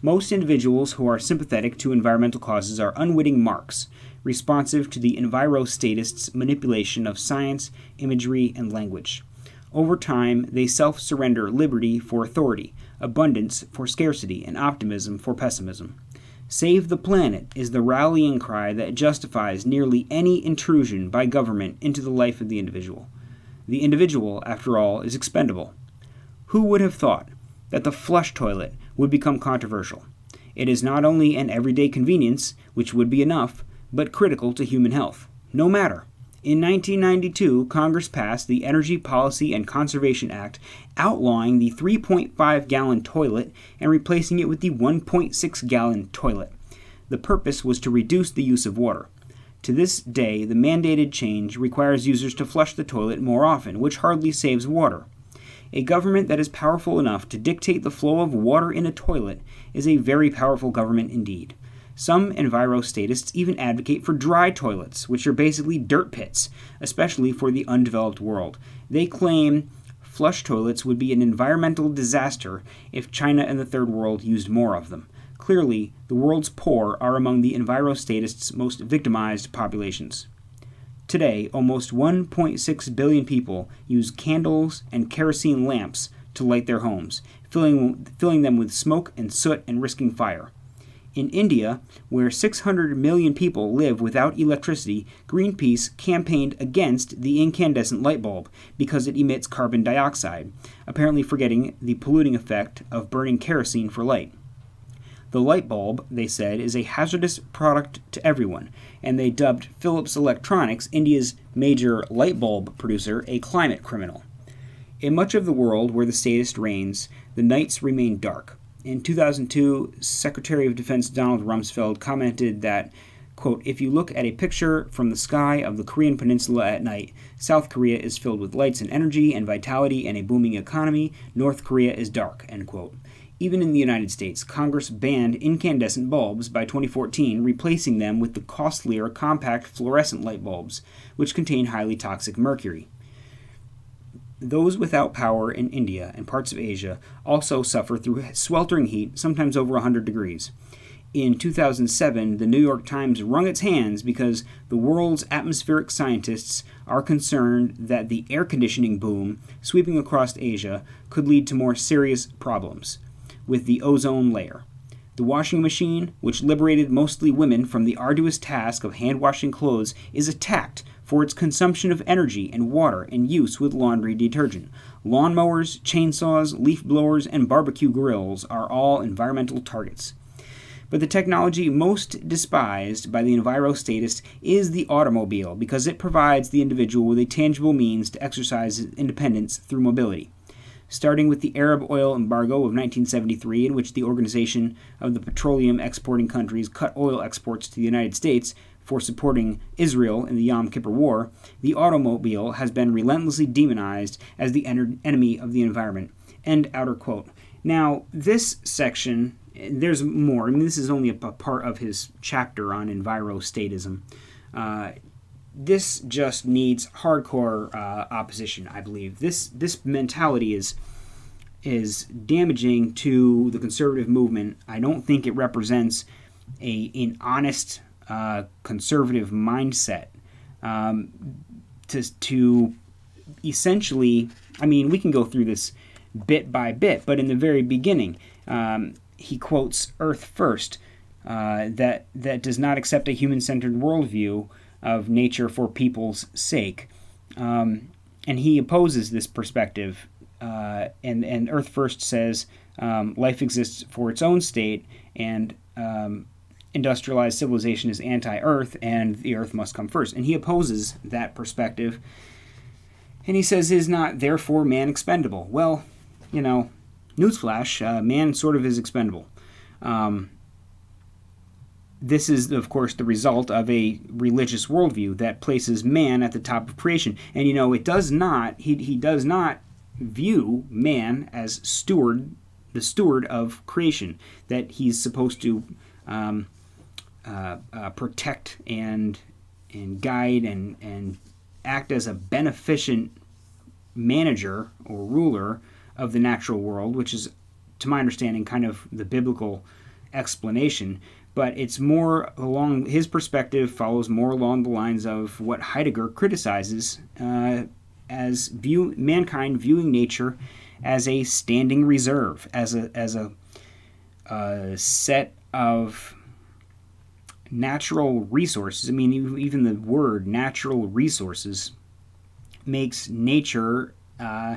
Most individuals who are sympathetic to environmental causes are unwitting marks, responsive to the enviro-statists' manipulation of science, imagery, and language. Over time, they self surrender liberty for authority, abundance for scarcity, and optimism for pessimism. Save the planet is the rallying cry that justifies nearly any intrusion by government into the life of the individual. The individual, after all, is expendable. Who would have thought that the flush toilet would become controversial? It is not only an everyday convenience, which would be enough, but critical to human health. No matter. In 1992, Congress passed the Energy Policy and Conservation Act, outlawing the 3.5 gallon toilet and replacing it with the 1.6 gallon toilet. The purpose was to reduce the use of water. To this day, the mandated change requires users to flush the toilet more often, which hardly saves water. A government that is powerful enough to dictate the flow of water in a toilet is a very powerful government indeed. Some enviro-statists even advocate for dry toilets, which are basically dirt pits, especially for the undeveloped world. They claim flush toilets would be an environmental disaster if China and the Third World used more of them. Clearly, the world's poor are among the enviro-statists' most victimized populations. Today, almost 1.6 billion people use candles and kerosene lamps to light their homes, filling, filling them with smoke and soot and risking fire. In India, where 600 million people live without electricity, Greenpeace campaigned against the incandescent light bulb because it emits carbon dioxide, apparently forgetting the polluting effect of burning kerosene for light. The light bulb, they said, is a hazardous product to everyone, and they dubbed Philips Electronics, India's major light bulb producer, a climate criminal. In much of the world where the statist reigns, the nights remain dark. In 2002, Secretary of Defense Donald Rumsfeld commented that, quote, if you look at a picture from the sky of the Korean peninsula at night, South Korea is filled with lights and energy and vitality and a booming economy. North Korea is dark, end quote. Even in the United States, Congress banned incandescent bulbs by 2014, replacing them with the costlier compact fluorescent light bulbs, which contain highly toxic mercury. Those without power in India and parts of Asia also suffer through sweltering heat, sometimes over 100 degrees. In 2007, the New York Times wrung its hands because the world's atmospheric scientists are concerned that the air conditioning boom sweeping across Asia could lead to more serious problems with the ozone layer. The washing machine, which liberated mostly women from the arduous task of hand washing clothes, is attacked for its consumption of energy and water in use with laundry detergent. Lawnmowers, chainsaws, leaf blowers, and barbecue grills are all environmental targets. But the technology most despised by the enviro-statist is the automobile because it provides the individual with a tangible means to exercise independence through mobility starting with the Arab oil embargo of 1973, in which the Organization of the Petroleum Exporting Countries cut oil exports to the United States for supporting Israel in the Yom Kippur War, the automobile has been relentlessly demonized as the en- enemy of the environment, End outer quote. Now, this section, there's more. I mean, this is only a, part of his chapter on envirostatism. Uh, this just needs hardcore uh, opposition, I believe. This this mentality is is damaging to the conservative movement. I don't think it represents a an honest uh, conservative mindset um, to to essentially. I mean, we can go through this bit by bit, but in the very beginning, um, he quotes Earth first. Uh, that that does not accept a human-centered worldview of nature for people's sake, um, and he opposes this perspective uh, and and Earth First says um, life exists for its own state, and um, industrialized civilization is anti-Earth, and the Earth must come first. And he opposes that perspective, and he says is not therefore man expendable. Well, you know, newsflash: uh, man sort of is expendable. Um, this is, of course, the result of a religious worldview that places man at the top of creation. And you know, it does not. He he does not view man as steward, the steward of creation, that he's supposed to um, uh, uh, protect and and guide and and act as a beneficent manager or ruler of the natural world, which is, to my understanding, kind of the biblical explanation. But it's more along his perspective follows more along the lines of what Heidegger criticizes uh, as view mankind viewing nature as a standing reserve, as a as a, a set of natural resources. I mean, even the word natural resources makes nature uh,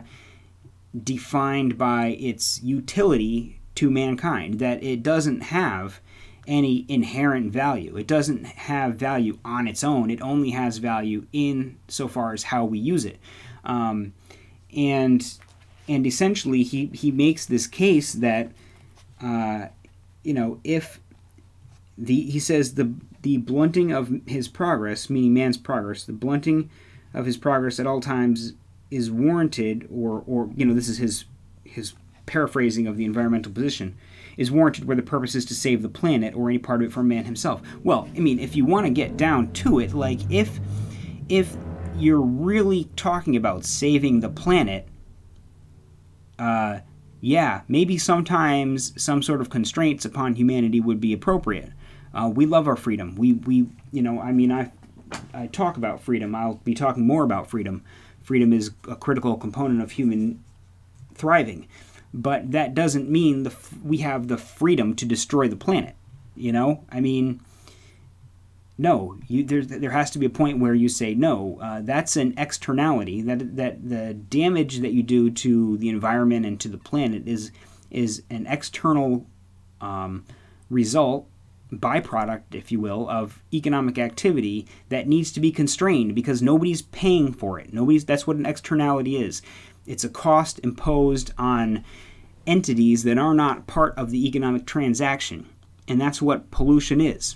defined by its utility to mankind, that it doesn't have any inherent value. It doesn't have value on its own. It only has value in so far as how we use it. Um, and and essentially he, he makes this case that uh, you know if the he says the the blunting of his progress, meaning man's progress, the blunting of his progress at all times is warranted, or or you know this is his his paraphrasing of the environmental position is warranted where the purpose is to save the planet or any part of it from man himself. Well, I mean, if you want to get down to it, like if if you're really talking about saving the planet, uh, yeah, maybe sometimes some sort of constraints upon humanity would be appropriate. Uh, we love our freedom. We, we, you know, I mean, I, I talk about freedom. I'll be talking more about freedom. Freedom is a critical component of human thriving, but that doesn't mean the we have the freedom to destroy the planet. You know, I mean, no, you, there, there has to be a point where you say no. Uh, that's an externality. That that the damage that you do to the environment and to the planet is is an external um, result, byproduct, if you will, of economic activity that needs to be constrained because nobody's paying for it. Nobody's. That's what an externality is. It's a cost imposed on entities that are not part of the economic transaction, and that's what pollution is.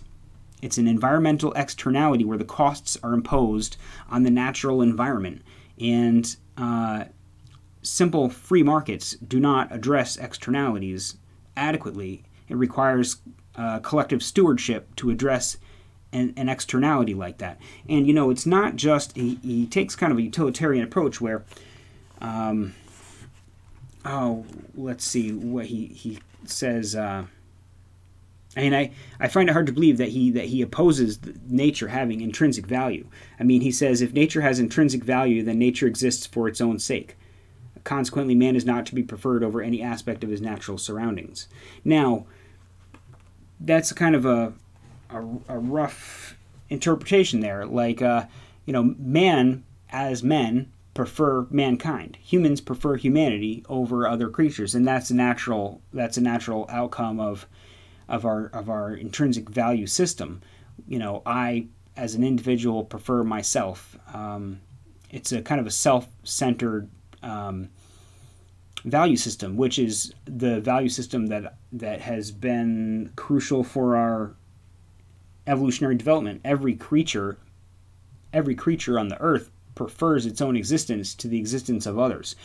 It's an environmental externality where the costs are imposed on the natural environment. And uh, simple free markets do not address externalities adequately. It requires uh, collective stewardship to address an, an, externality like that. And you know, it's not just, he, he takes kind of a utilitarian approach where, um, oh, let's see what he, he says. Uh, I mean, I, I find it hard to believe that he that he opposes nature having intrinsic value. I mean, he says if nature has intrinsic value, then nature exists for its own sake. Consequently, man is not to be preferred over any aspect of his natural surroundings. Now, that's a kind of a a, a rough interpretation there. Like, uh, you know, man as men prefer mankind. Humans prefer humanity over other creatures, and that's a natural that's a natural outcome of of our of our intrinsic value system. You know, I as an individual prefer myself. Um, it's a kind of a self-centered um, value system, which is the value system that that has been crucial for our evolutionary development. Every creature, every creature on the earth prefers its own existence to the existence of others.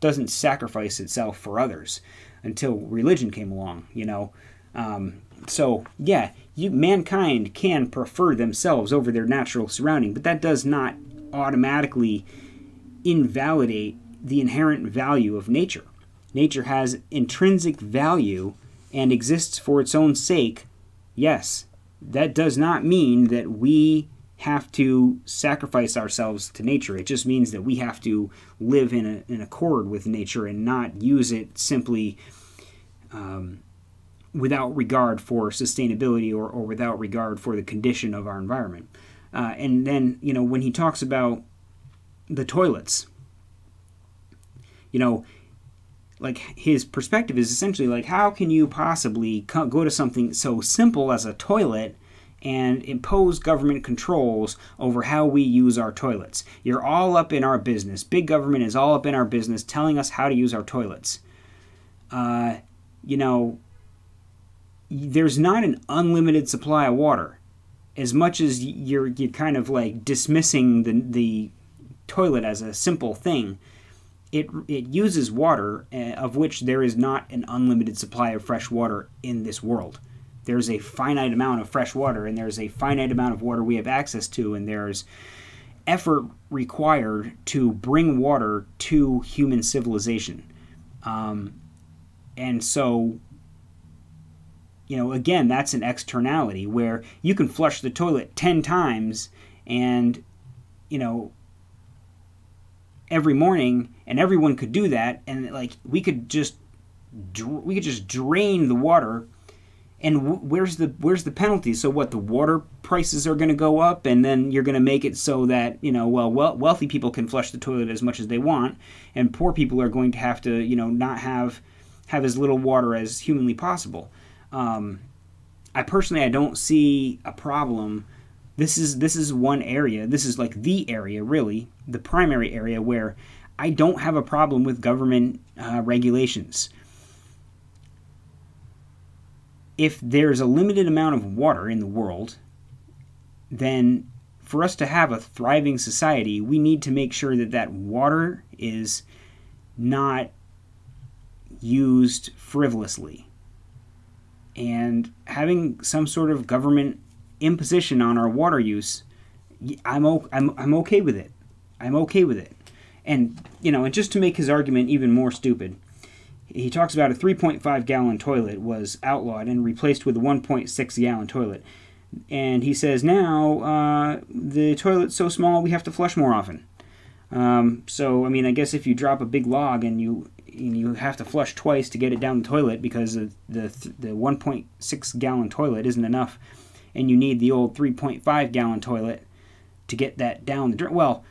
doesn't sacrifice itself for others until religion came along, you know. Um, so yeah, you, mankind can prefer themselves over their natural surrounding, but that does not automatically invalidate the inherent value of nature. Nature has intrinsic value and exists for its own sake. Yes, that does not mean that we have to sacrifice ourselves to nature. It just means that we have to live in, a, in accord with nature and not use it simply um, without regard for sustainability or, or without regard for the condition of our environment. Uh, and then, you know, when he talks about the toilets, you know, like his perspective is essentially like, how can you possibly go to something so simple as a toilet and impose government controls over how we use our toilets. You're all up in our business. Big government is all up in our business telling us how to use our toilets. Uh, you know, there's not an unlimited supply of water. As much as you're, you're kind of like dismissing the, the toilet as a simple thing, it, it uses water uh, of which there is not an unlimited supply of fresh water in this world. There's a finite amount of fresh water and there's a finite amount of water we have access to and there's effort required to bring water to human civilization. Um, and so you know again that's an externality where you can flush the toilet 10 times and you know every morning and everyone could do that and like we could just we could just drain the water and where's the where's the penalty? So what the water prices are going to go up and then you're going to make it so that you know well, wealthy people can flush the toilet as much as they want and poor people are going to have to you know not have have as little water as humanly possible. Um, i personally i don't see a problem this is this is one area this is like the area really the primary area where i don't have a problem with government uh, regulations if there's a limited amount of water in the world, then for us to have a thriving society, we need to make sure that that water is not used frivolously. And having some sort of government imposition on our water use, I'm, I'm, I'm okay with it. I'm okay with it. And, you know, and just to make his argument even more stupid, he talks about a 3.5 gallon toilet was outlawed and replaced with a 1.6 gallon toilet. And he says now uh, the toilet's so small we have to flush more often. Um, so I mean, I guess if you drop a big log and you and you have to flush twice to get it down the toilet because the the, the 1.6 gallon toilet isn't enough, and you need the old 3.5 gallon toilet to get that down the drain. Well,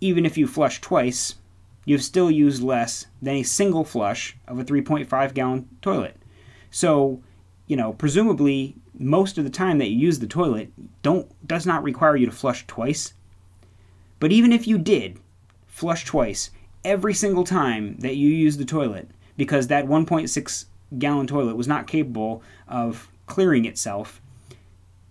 even if you flush twice, you've still used less than a single flush of a 3.5 gallon toilet. So, you know, presumably most of the time that you use the toilet don't does not require you to flush twice. But even if you did flush twice every single time that you use the toilet because that 1.6 gallon toilet was not capable of clearing itself,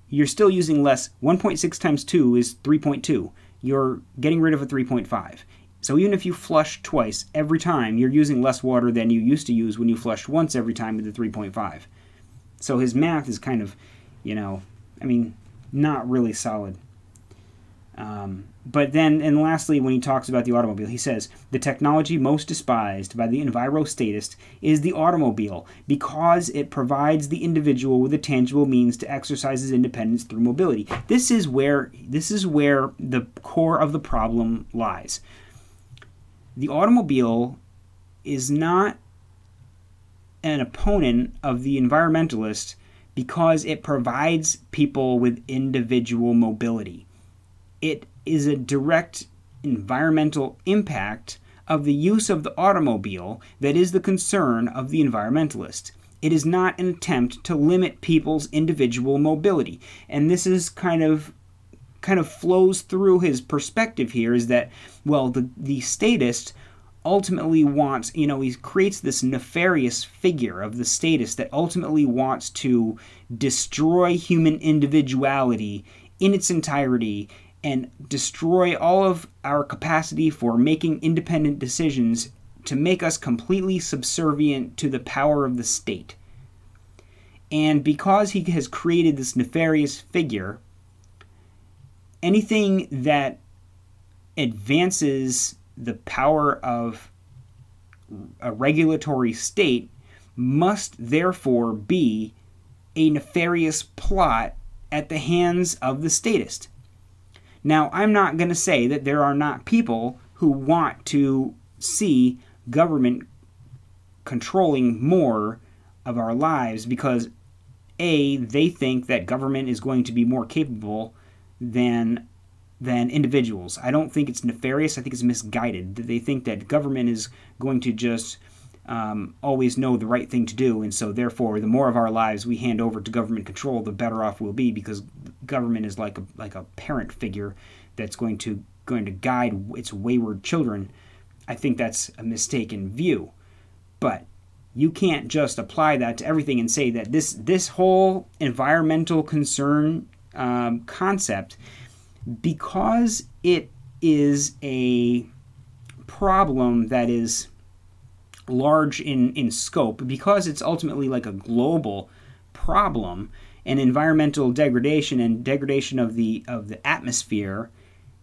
you're still using less. 1.6 times 2 is 3.2. You're getting rid of a 3.5. So even if you flush twice every time, you're using less water than you used to use when you flushed once every time with the 3.5. So his math is kind of, you know, I mean, not really solid. Um, but then, and lastly, when he talks about the automobile, he says the technology most despised by the envirostatist is the automobile because it provides the individual with a tangible means to exercise his independence through mobility. This is where this is where the core of the problem lies the automobile is not an opponent of the environmentalist because it provides people with individual mobility. It is a direct environmental impact of the use of the automobile that is the concern of the environmentalist. It is not an attempt to limit people's individual mobility. And this is kind of kind of flows through his perspective here is that, well, the, the statist ultimately wants, you know, he creates this nefarious figure of the statist that ultimately wants to destroy human individuality in its entirety and destroy all of our capacity for making independent decisions to make us completely subservient to the power of the state. And because he has created this nefarious figure, anything that advances the power of a regulatory state must therefore be a nefarious plot at the hands of the statist. Now, I'm not going to say that there are not people who want to see government controlling more of our lives because a they think that government is going to be more capable than than individuals. I don't think it's nefarious. I think it's misguided. They think that government is going to just um, always know the right thing to do, and so therefore, the more of our lives we hand over to government control, the better off we'll be because government is like a like a parent figure that's going to going to guide its wayward children. I think that's a mistaken view, but you can't just apply that to everything and say that this this whole environmental concern um, concept because it is a problem that is large in, in scope, because it's ultimately like a global problem, and environmental degradation and degradation of the of the atmosphere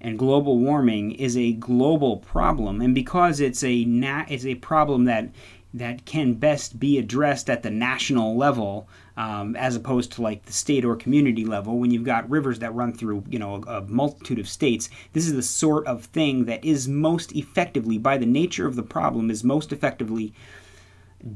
and global warming is a global problem, and because it's a na- it's a problem that that can best be addressed at the national level um, as opposed to like the state or community level. When you've got rivers that run through you know a, a, multitude of states this is the sort of thing that is most effectively by the nature of the problem is most effectively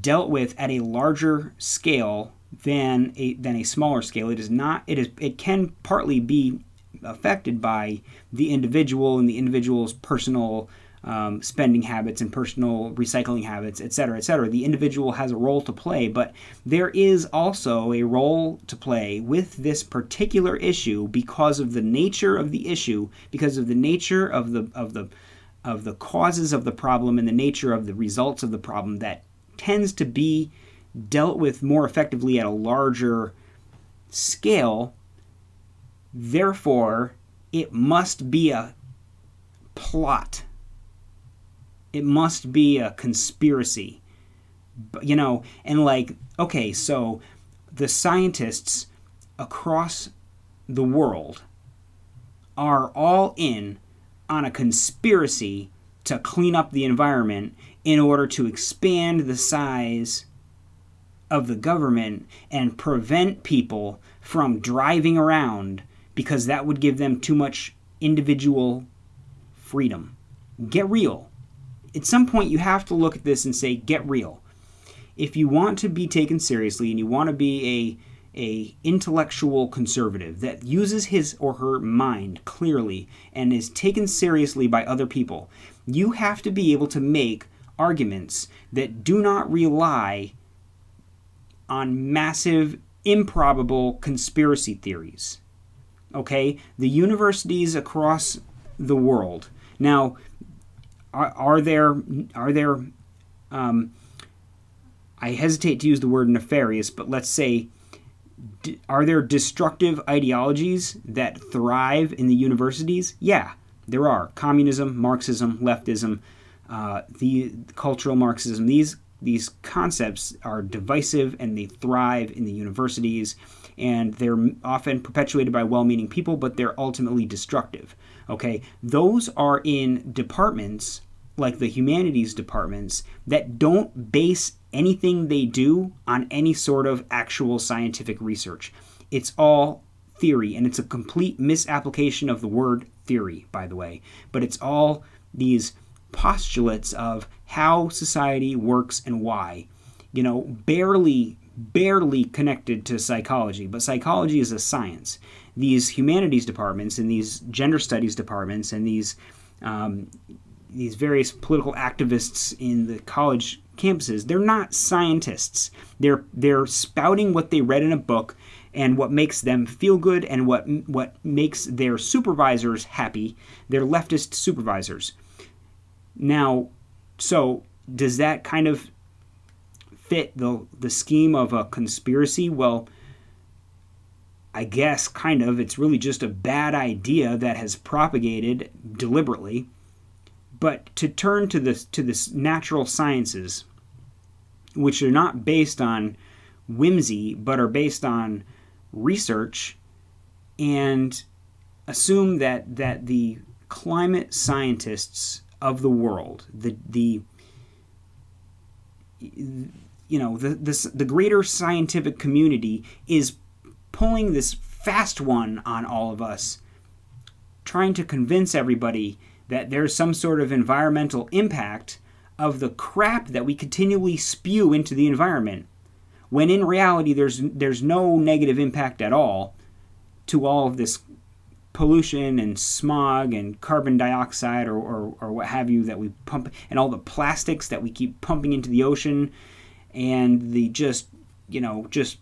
dealt with at a larger scale than a than a smaller scale. It is not it is it can partly be affected by the individual and the individual's personal um, spending habits and personal recycling habits, et cetera, et cetera. The individual has a role to play, but there is also a role to play with this particular issue because of the nature of the issue, because of the nature of the of the of the causes of the problem and the nature of the results of the problem that tends to be dealt with more effectively at a larger scale. Therefore, it must be a plot it must be a conspiracy. You know, and like, okay, so the scientists across the world are all in on a conspiracy to clean up the environment in order to expand the size of the government and prevent people from driving around because that would give them too much individual freedom. Get real at some point you have to look at this and say, get real. If you want to be taken seriously and you want to be a a intellectual conservative that uses his or her mind clearly and is taken seriously by other people, you have to be able to make arguments that do not rely on massive, improbable conspiracy theories. Okay? The universities across the world. Now, are, there are there um, I hesitate to use the word nefarious, but let's say are there destructive ideologies that thrive in the universities? Yeah, there are. Communism, Marxism, leftism, uh, the cultural Marxism. These these concepts are divisive and they thrive in the universities, and they're often perpetuated by well-meaning people, but they're ultimately destructive. Okay, those are in departments like the humanities departments that don't base anything they do on any sort of actual scientific research. It's all theory, and it's a complete misapplication of the word theory, by the way. But it's all these postulates of how society works and why. You know, barely, barely connected to psychology, but psychology is a science. These humanities departments and these gender studies departments and these um, these various political activists in the college campuses, they're not scientists. They're they're spouting what they read in a book and what makes them feel good and what what makes their supervisors happy, their leftist supervisors. Now, so does that kind of fit the the scheme of a conspiracy? Well, I guess kind of. It's really just a bad idea that has propagated deliberately but to turn to this to this natural sciences, which are not based on whimsy, but are based on research, and assume that that the climate scientists of the world, the the you know the this the greater scientific community is pulling this fast one on all of us, trying to convince everybody that there's some sort of environmental impact of the crap that we continually spew into the environment when in reality there's there's no negative impact at all to all of this pollution and smog and carbon dioxide or, or, or what have you that we pump and all the plastics that we keep pumping into the ocean and the just you know just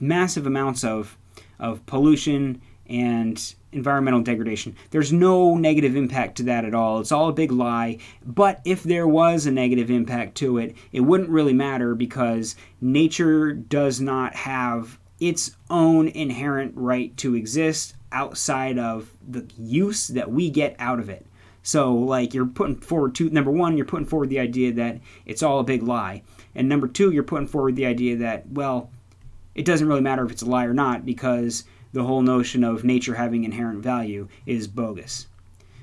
massive amounts of of pollution and environmental degradation. There's no negative impact to that at all. It's all a big lie. But if there was a negative impact to it, it wouldn't really matter because nature does not have its own inherent right to exist outside of the use that we get out of it. So, like, you're putting forward two, number one, you're putting forward the idea that it's all a big lie. And number two, you're putting forward the idea that, well, it doesn't really matter if it's a lie or not because the whole notion of nature having inherent value is bogus.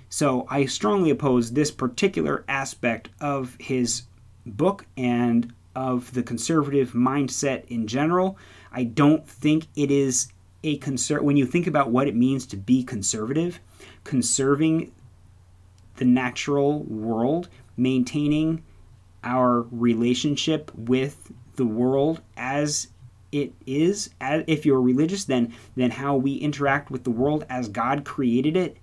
So I strongly oppose this particular aspect of his book and of the conservative mindset in general. I don't think it is a conser- when you think about what it means to be conservative, conserving the natural world, maintaining our relationship with the world as it is if you're religious then then how we interact with the world as God created it.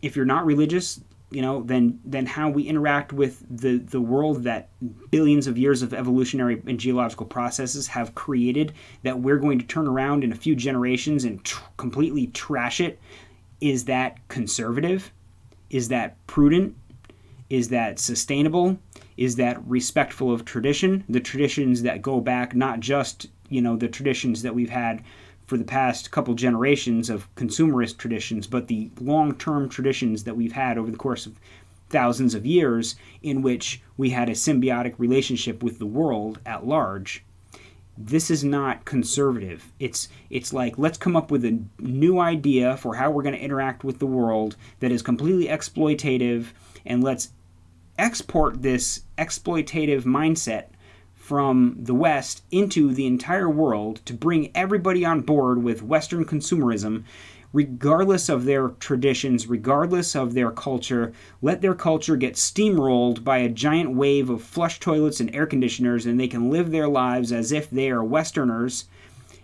If you're not religious you know then then how we interact with the the world that billions of years of evolutionary and geological processes have created that we're going to turn around in a few generations and tr- completely trash it is that conservative? Is that prudent? Is that sustainable is that respectful of tradition, the traditions that go back not just, you know, the traditions that we've had for the past couple generations of consumerist traditions, but the long term traditions that we've had over the course of thousands of years in which we had a symbiotic relationship with the world at large. This is not conservative. It's it's like let's come up with a new idea for how we're going to interact with the world that is completely exploitative and let's export this exploitative mindset from the West into the entire world to bring everybody on board with Western consumerism, regardless of their traditions, regardless of their culture. Let their culture get steamrolled by a giant wave of flush toilets and air conditioners, and they can live their lives as if they are Westerners,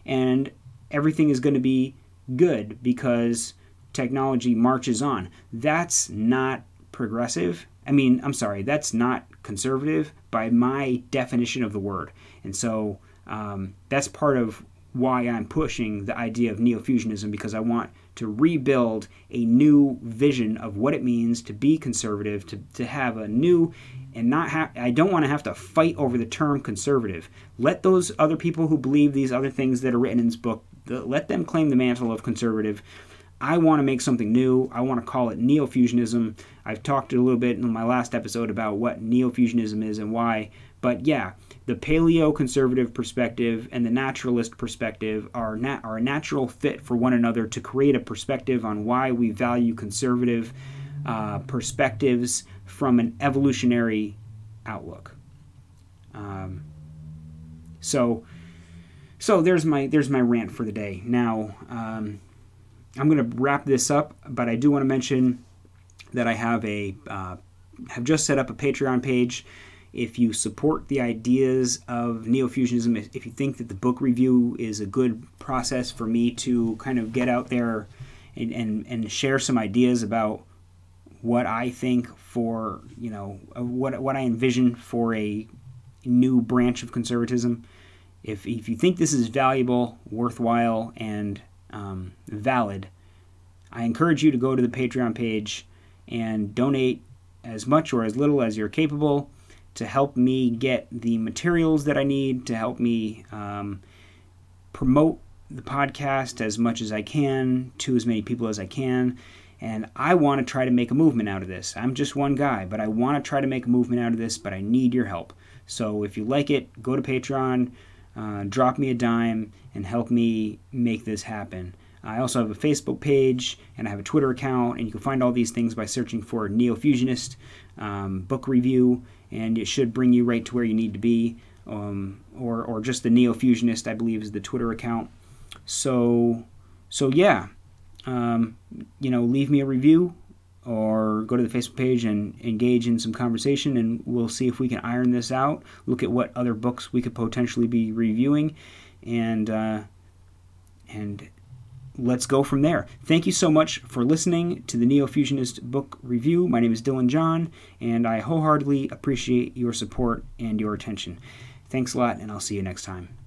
and everything is going to be good because technology marches on. That's not progressive I mean, I'm sorry, that's not conservative by my definition of the word. And so um, that's part of why I'm pushing the idea of neo-fusionism because I want to rebuild a new vision of what it means to be conservative, to, to have a new and not have I don't want to have to fight over the term conservative. Let those other people who believe these other things that are written in this book, let them claim the mantle of conservative. I want to make something new. I want to call it neo-fusionism. I've talked a little bit in my last episode about what neo-fusionism is and why. But yeah, the paleo conservative perspective and the naturalist perspective are nat- are a natural fit for one another to create a perspective on why we value conservative uh, perspectives from an evolutionary outlook. Um, so, so there's my there's my rant for the day. Now. Um, I'm going to wrap this up, but I do want to mention that I have a uh, have just set up a Patreon page. If you support the ideas of neo-fusionism, if, you think that the book review is a good process for me to kind of get out there and, and, and share some ideas about what I think for, you know, what, what I envision for a new branch of conservatism. If, if you think this is valuable, worthwhile, and um, valid, I encourage you to go to the Patreon page and donate as much or as little as you're capable to help me get the materials that I need to help me um, promote the podcast as much as I can to as many people as I can. And I want to try to make a movement out of this. I'm just one guy, but I want to try to make a movement out of this, but I need your help. So if you like it, go to Patreon, uh, drop me a dime, and help me make this happen. I also have a Facebook page and I have a Twitter account, and you can find all these things by searching for Neofusionist um, book review, and it should bring you right to where you need to be. Um, or, or just the Neofusionist, I believe, is the Twitter account. So, so yeah, um, you know, leave me a review or go to the Facebook page and engage in some conversation, and we'll see if we can iron this out. Look at what other books we could potentially be reviewing, and uh, and let's go from there. Thank you so much for listening to the Neofusionist book review. My name is Dylan John, and I wholeheartedly appreciate your support and your attention. Thanks a lot, and I'll see you next time.